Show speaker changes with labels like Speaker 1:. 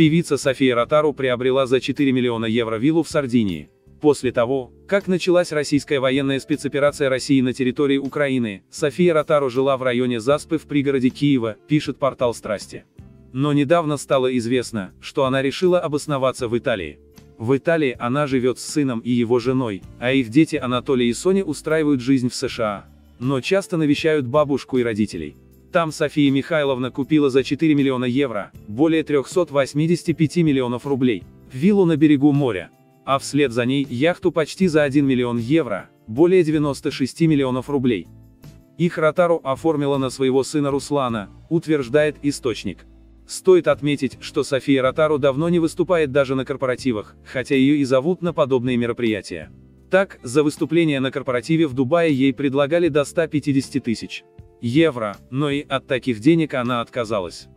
Speaker 1: Певица София Ротару приобрела за 4 миллиона евро виллу в Сардинии. После того, как началась российская военная спецоперация России на территории Украины, София Ротару жила в районе Заспы в пригороде Киева, пишет портал Страсти. Но недавно стало известно, что она решила обосноваться в Италии. В Италии она живет с сыном и его женой, а их дети Анатолий и Соня устраивают жизнь в США. Но часто навещают бабушку и родителей. Там София Михайловна купила за 4 миллиона евро, более 385 миллионов рублей, виллу на берегу моря. А вслед за ней яхту почти за 1 миллион евро, более 96 миллионов рублей. Их Ротару оформила на своего сына Руслана, утверждает источник. Стоит отметить, что София Ротару давно не выступает даже на корпоративах, хотя ее и зовут на подобные мероприятия. Так, за выступление на корпоративе в Дубае ей предлагали до 150 тысяч евро, но и от таких денег она отказалась.